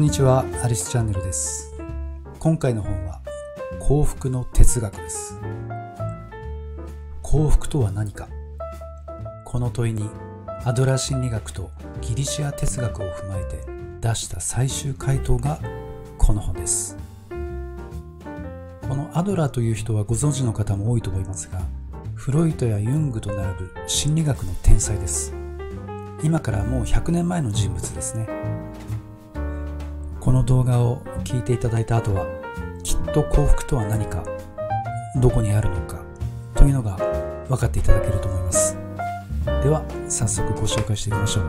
こんにちは、アリスチャンネルです。今回の本は幸福の哲学です。幸福とは何か？この問いにアドラー心理学とギリシア哲学を踏まえて出した最終回答がこの本です。このアドラーという人はご存知の方も多いと思いますが、フロイトやユングと並ぶ心理学の天才です。今からもう100年前の人物ですね。この動画を聞いていただいた後は、きっと幸福とは何か、どこにあるのか、というのが分かっていただけると思います。では、早速ご紹介していきましょう。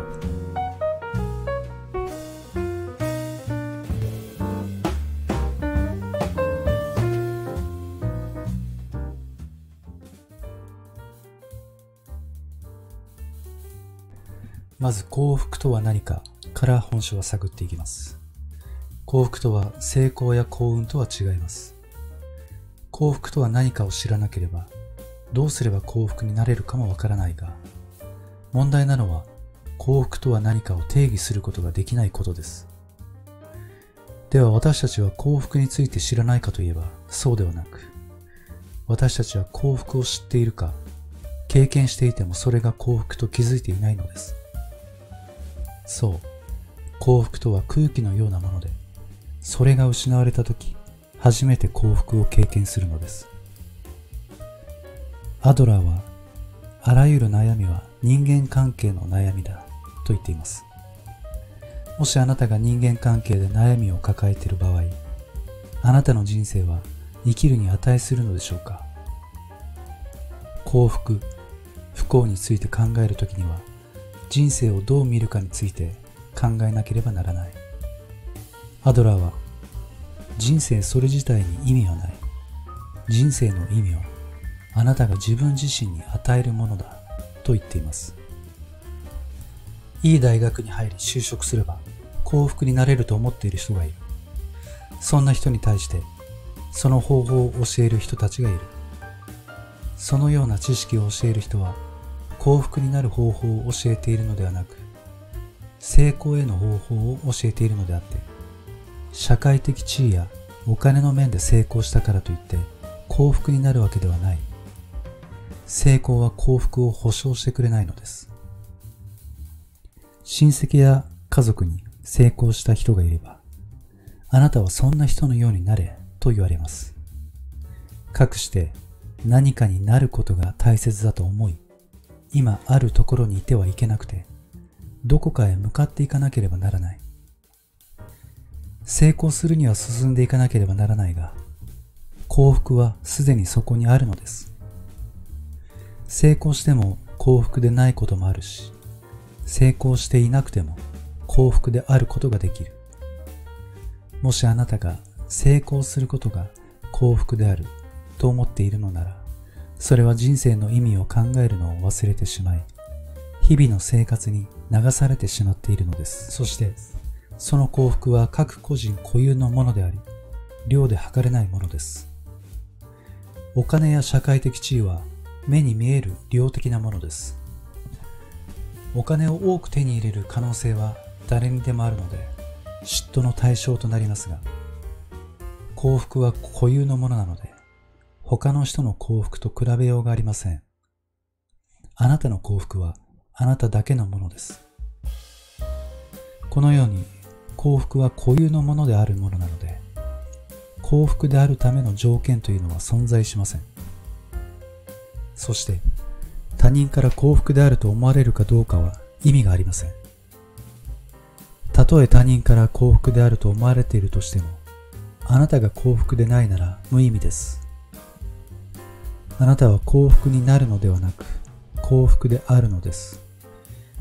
まず幸福とは何かから本書は探っていきます。幸福とは成功や幸運とは違います。幸福とは何かを知らなければ、どうすれば幸福になれるかもわからないが、問題なのは幸福とは何かを定義することができないことです。では私たちは幸福について知らないかといえばそうではなく、私たちは幸福を知っているか、経験していてもそれが幸福と気づいていないのです。そう。幸福とは空気のようなもので、それが失われたとき、初めて幸福を経験するのです。アドラーは、あらゆる悩みは人間関係の悩みだと言っています。もしあなたが人間関係で悩みを抱えている場合、あなたの人生は生きるに値するのでしょうか？幸福、不幸について考えるときには、人生をどう見るかについて考えなければならない。アドラーは、人生それ自体に意味はない。人生の意味は、あなたが自分自身に与えるものだと言っています。いい大学に入り就職すれば幸福になれると思っている人がいる。そんな人に対して、その方法を教える人たちがいる。そのような知識を教える人は、幸福になる方法を教えているのではなく、成功への方法を教えているのであって、社会的地位やお金の面で成功したからといって幸福になるわけではない。成功は幸福を保証してくれないのです。親戚や家族に成功した人がいれば、あなたはそんな人のようになれと言われます。かくして何かになることが大切だと思い、今あるところにいてはいけなくて、どこかへ向かっていかなければならない。成功するには進んでいかなければならないが、幸福はすでにそこにあるのです。成功しても幸福でないこともあるし、成功していなくても幸福であることができる。もしあなたが成功することが幸福であると思っているのなら、それは人生の意味を考えるのを忘れてしまい、日々の生活に流されてしまっているのです。そして、その幸福は各個人固有のものであり、量で測れないものです。お金や社会的地位は目に見える量的なものです。お金を多く手に入れる可能性は誰にでもあるので、嫉妬の対象となりますが、幸福は固有のものなので、他の人の幸福と比べようがありません。あなたの幸福はあなただけのものです。このように幸福は固有のものであるものなので、幸福であるための条件というのは存在しません。そして、他人から幸福であると思われるかどうかは意味がありません。たとえ他人から幸福であると思われているとしても、あなたが幸福でないなら無意味です。あなたは幸福になるのではなく、幸福であるのです。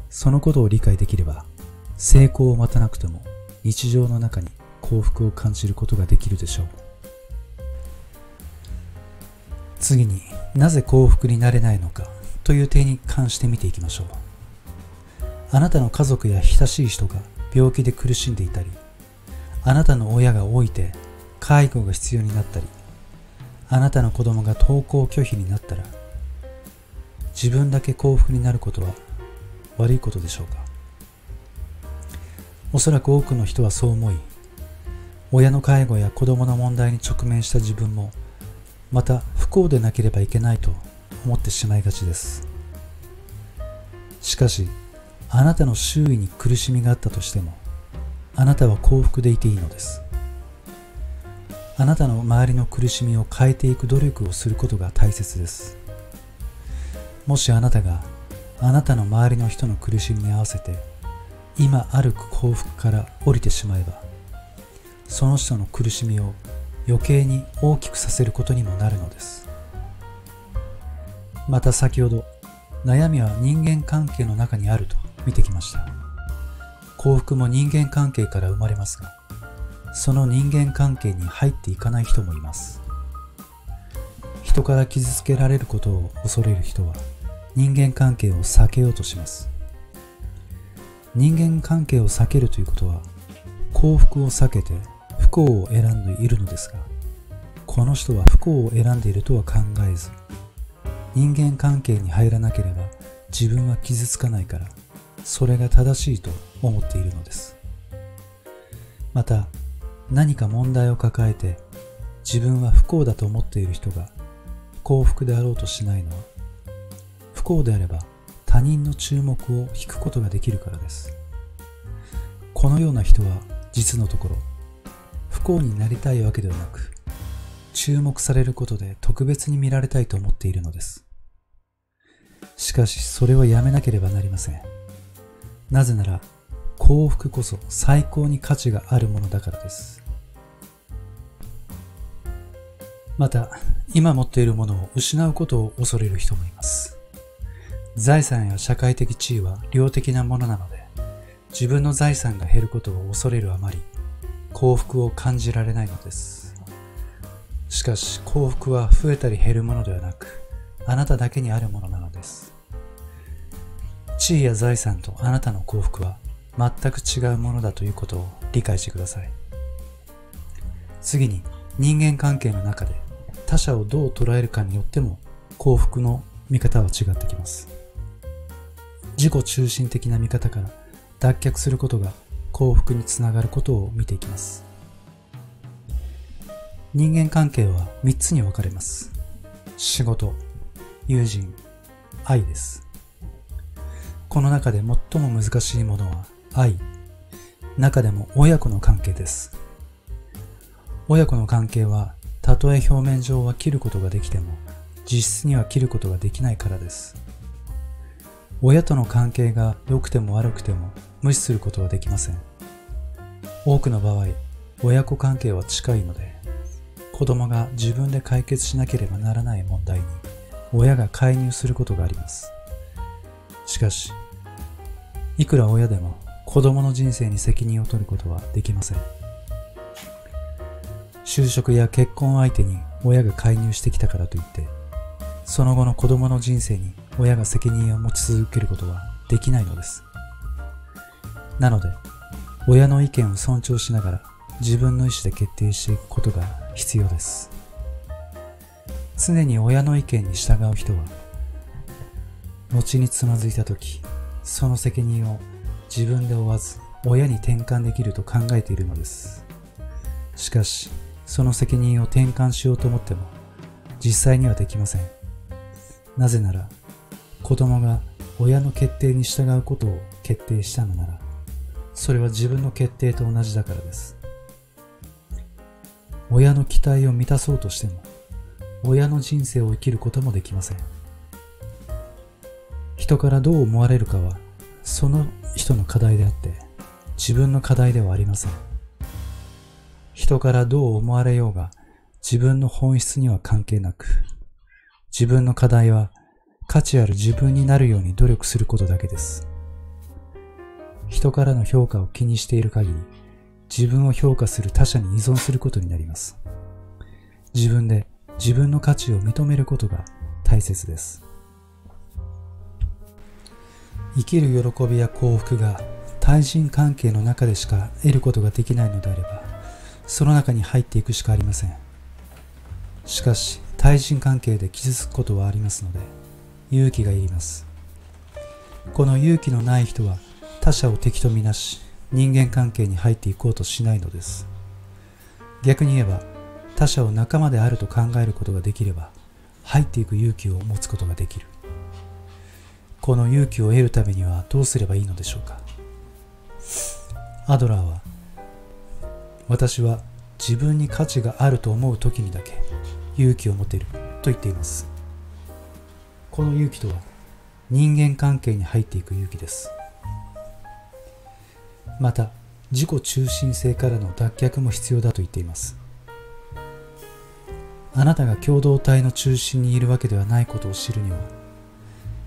そのことを理解できれば、成功を待たなくても日常の中に幸福を感じることができるでしょう。次になぜ幸福になれないのかという点に関して見ていきましょう。あなたの家族や親しい人が病気で苦しんでいたり、あなたの親が老いて介護が必要になったり、あなたの子供が登校拒否になったら、自分だけ幸福になることは悪いことでしょうか？おそらく多くの人はそう思い、親の介護や子供の問題に直面した自分もまた不幸でなければいけないと思ってしまいがちです。しかしあなたの周囲に苦しみがあったとしてもあなたは幸福でいていいのです。あなたの周りの苦しみを変えていく努力をすることが大切です。もしあなたがあなたの周りの人の苦しみに合わせて今ある幸福から降りてしまえばその人の苦しみを余計に大きくさせることにもなるのです。また先ほど悩みは人間関係の中にあると見てきました。幸福も人間関係から生まれますがその人間関係に入っていかない人もいます。人から傷つけられることを恐れる人は人間関係を避けようとします。人間関係を避けるということは幸福を避けて不幸を選んでいるのですがこの人は不幸を選んでいるとは考えず人間関係に入らなければ自分は傷つかないからそれが正しいと思っているのです。また何か問題を抱えて自分は不幸だと思っている人が幸福であろうとしないのは不幸であれば他人の注目を引くことができるからです。このような人は実のところ不幸になりたいわけではなく注目されることで特別に見られたいと思っているのです。しかしそれはやめなければなりません。なぜなら幸福こそ最高に価値があるものだからです。また今持っているものを失うことを恐れる人もいます。財産や社会的地位は量的なものなので自分の財産が減ることを恐れるあまり幸福を感じられないのです。しかし幸福は増えたり減るものではなくあなただけにあるものなのです。地位や財産とあなたの幸福は全く違うものだということを理解してください。次に人間関係の中で他者をどう捉えるかによっても幸福の見方は違ってきます。自己中心的な見方から脱却することが幸福につながることを見ていきます。人間関係は3つに分かれます。仕事友人愛です。この中で最も難しいものは愛。中でも親子の関係です。親子の関係はたとえ表面上は切ることができても実質には切ることができないからです。親との関係が良くても悪くても無視することはできません。多くの場合親子関係は近いので子供が自分で解決しなければならない問題に親が介入することがあります。しかしいくら親でも子供の人生に責任を取ることはできません。就職や結婚相手に親が介入してきたからといって、その後の子供の人生に親が責任を持ち続けることはできないのです。なので、親の意見を尊重しながら自分の意思で決定していくことが必要です。常に親の意見に従う人は、後につまずいた時、その責任を自分で負わず親に転換できると考えているのです。しかし、その責任を転換しようと思っても実際にはできません。なぜなら子供が親の決定に従うことを決定したのならそれは自分の決定と同じだからです。親の期待を満たそうとしても親の人生を生きることもできません。人からどう思われるかはその人の課題であって自分の課題ではありません。人からどう思われようが自分の本質には関係なく、自分の課題は価値ある自分になるように努力することだけです。人からの評価を気にしている限り、自分を評価する他者に依存することになります。自分で自分の価値を認めることが大切です。生きる喜びや幸福が対人関係の中でしか得ることができないのであれば、その中に入っていくしかありませんしかし対人関係で傷つくことはありますので勇気がいります。この勇気のない人は他者を敵とみなし人間関係に入っていこうとしないのです。逆に言えば他者を仲間であると考えることができれば入っていく勇気を持つことができる。この勇気を得るためにはどうすればいいのでしょうか。アドラーは私は自分に価値があると思う時にだけ勇気を持てると言っています。この勇気とは人間関係に入っていく勇気です。また自己中心性からの脱却も必要だと言っています。あなたが共同体の中心にいるわけではないことを知るには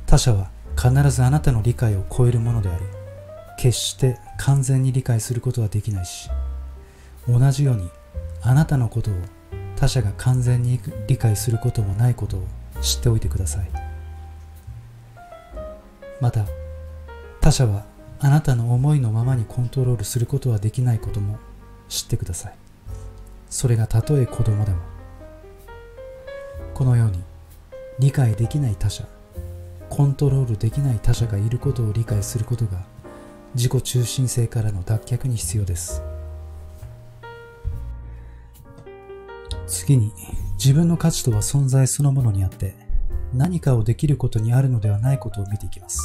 他者は必ずあなたの理解を超えるものであり決して完全に理解することはできないし同じようにあなたのことを他者が完全に理解することもないことを知っておいてください。また他者はあなたの思いのままにコントロールすることはできないことも知ってください。それがたとえ子供でも。このように理解できない他者コントロールできない他者がいることを理解することが自己中心性からの脱却に必要です。次に自分の価値とは存在そのものにあって何かをできることにあるのではないことを見ていきます。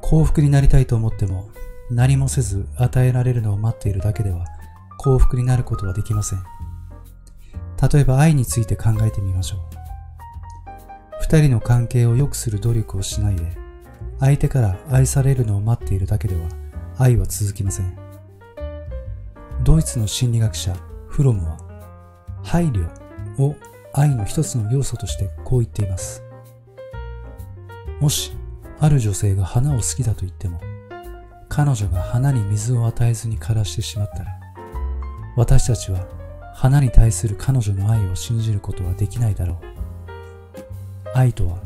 幸福になりたいと思っても何もせず与えられるのを待っているだけでは幸福になることはできません。例えば愛について考えてみましょう。二人の関係を良くする努力をしないで相手から愛されるのを待っているだけでは愛は続きません。ドイツの心理学者フロムは配慮を愛の一つの要素としてこう言っています。もしある女性が花を好きだと言っても彼女が花に水を与えずに枯らしてしまったら私たちは花に対する彼女の愛を信じることはできないだろう。愛とは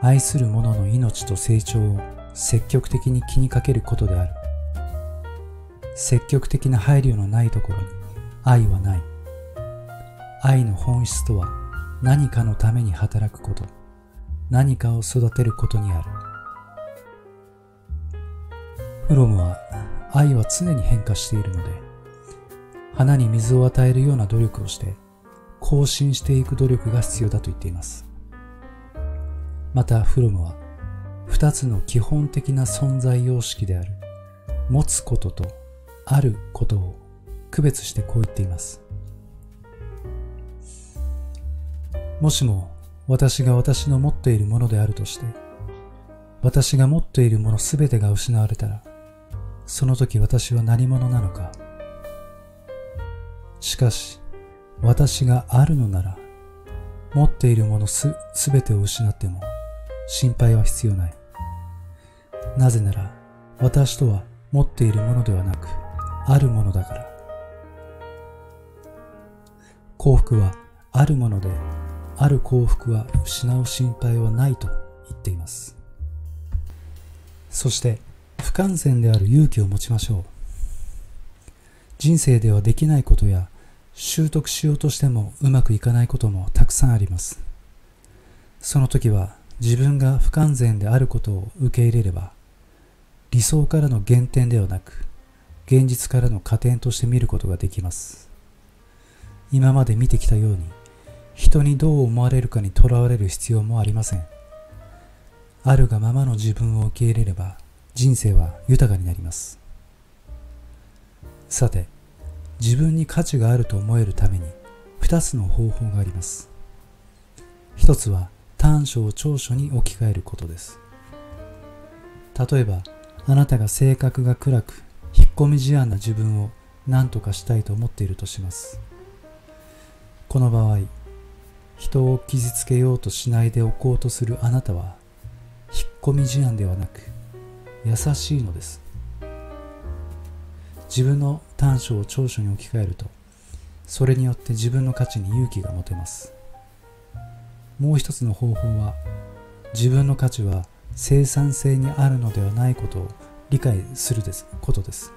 愛する者の命と成長を積極的に気にかけることである。積極的な配慮のないところに愛はない。愛の本質とは何かのために働くこと。何かを育てることにある。フロムは愛は常に変化しているので花に水を与えるような努力をして更新していく努力が必要だと言っています。またフロムは二つの基本的な存在様式である持つこととあることを区別してこう言っています。もしも私が私の持っているものであるとして、私が持っているものすべてが失われたら、その時私は何者なのか。しかし、私があるのなら、持っているものす、すべてを失っても、心配は必要ない。なぜなら、私とは持っているものではなく、あるものだから。幸福はあるものである幸福は失う心配はないと言っています。そして不完全である勇気を持ちましょう。人生ではできないことや習得しようとしてもうまくいかないこともたくさんあります。その時は自分が不完全であることを受け入れれば理想からの原点ではなく現実からの加点として見ることができます。今まで見てきたように人にどう思われるかにとらわれる必要もありません。あるがままの自分を受け入れれば人生は豊かになります。さて、自分に価値があると思えるために2つの方法があります。一つは短所を長所に置き換えることです。例えば、あなたが性格が暗く、引っ込み思案な自分を何とかしたいと思っているとします。この場合、人を傷つけようとしないでおこうとするあなたは引っ込み思案ではなく優しいのです。自分の短所を長所に置き換えるとそれによって自分の価値に勇気が持てます。もう一つの方法は自分の価値は生産性にあるのではないことを理解するです。ことです。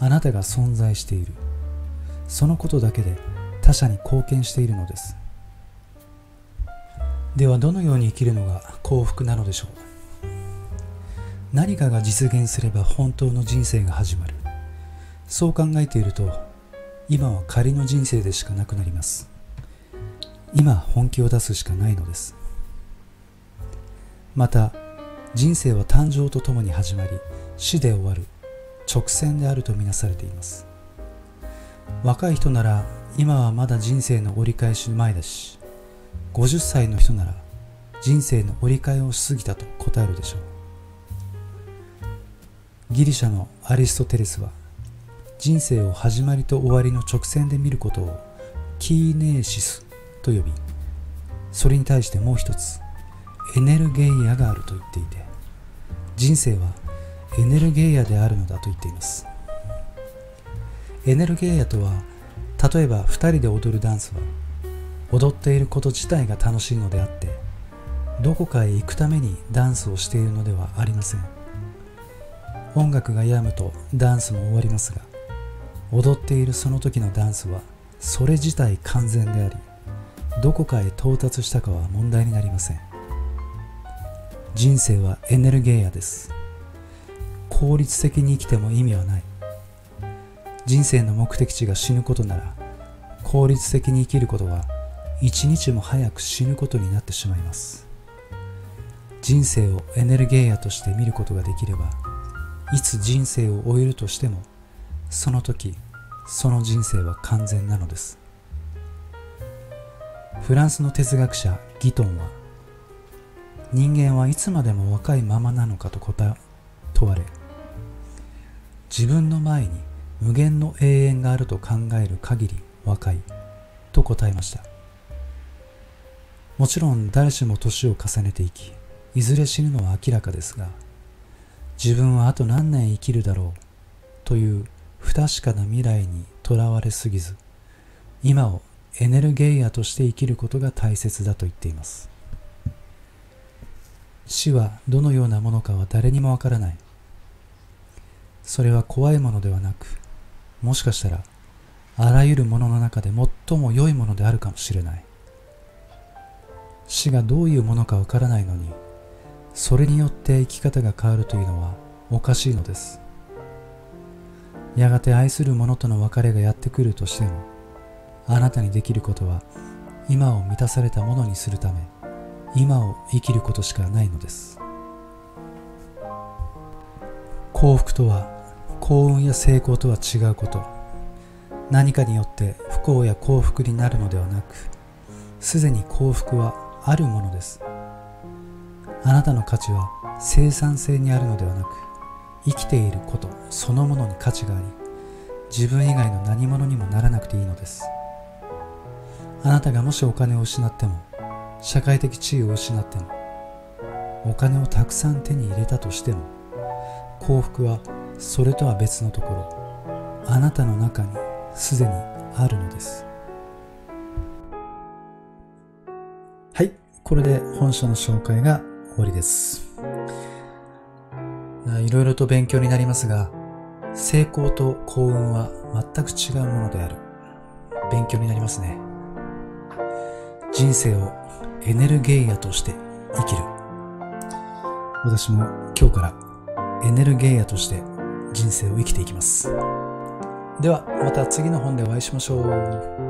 あなたが存在している。そのことだけで他者に貢献しているのです。ではどのように生きるのが幸福なのでしょう？何かが実現すれば本当の人生が始まる。そう考えていると今は仮の人生でしかなくなります。今本気を出すしかないのです。また人生は誕生とともに始まり死で終わる直線であるとみなされています。若い人なら今はまだ人生の折り返し前だし50歳の人なら人生の折り返を過ぎたと答えるでしょう。ギリシャのアリストテレスは人生を始まりと終わりの直線で見ることをキーネーシスと呼びそれに対してもう一つエネルゲイアがあると言っていて人生はエネルゲイアであるのだと言っています。エネルゲイアとは例えば2人で踊るダンスは踊っていること自体が楽しいのであってどこかへ行くためにダンスをしているのではありません。音楽が止むとダンスも終わりますが踊っているその時のダンスはそれ自体完全でありどこかへ到達したかは問題になりません。人生はエネルゲーヤです。効率的に生きても意味はない。人生の目的地が死ぬことなら効率的に生きることは一日も早く死ぬことになってしまいます。人生をエネルゲーヤとして見ることができればいつ人生を終えるとしてもその時その人生は完全なのです。フランスの哲学者ギトンは人間はいつまでも若いままなのかと答え問われ自分の前に無限の永遠があると考える限り若いと答えました。もちろん誰しも年を重ねていきいずれ死ぬのは明らかですが自分はあと何年生きるだろうという不確かな未来にとらわれすぎず今をエネルゲイアとして生きることが大切だと言っています。死はどのようなものかは誰にもわからない。それは怖いものではなくもしかしたらあらゆるものの中で最も良いものであるかもしれない。死がどういうものかわからないのにそれによって生き方が変わるというのはおかしいのです。やがて愛する者との別れがやってくるとしてもあなたにできることは今を満たされたものにするため今を生きることしかないのです。幸福とは幸運や成功とは違うこと。何かによって不幸や幸福になるのではなくすでに幸福はあるものです。あなたの価値は生産性にあるのではなく生きていることそのものに価値があり自分以外の何者にもならなくていいのです。あなたがもしお金を失っても社会的地位を失ってもお金をたくさん手に入れたとしても幸福はそれとは別のところあなたの中にすでにあるのです。はいこれで本書の紹介が終わりです。いろいろと勉強になりますが成功と幸運は全く違うものである。勉強になりますね。人生をエネルゲイアとして生きる。私も今日からエネルゲイアとして人生を生きていきます。ではまた次の本でお会いしましょう。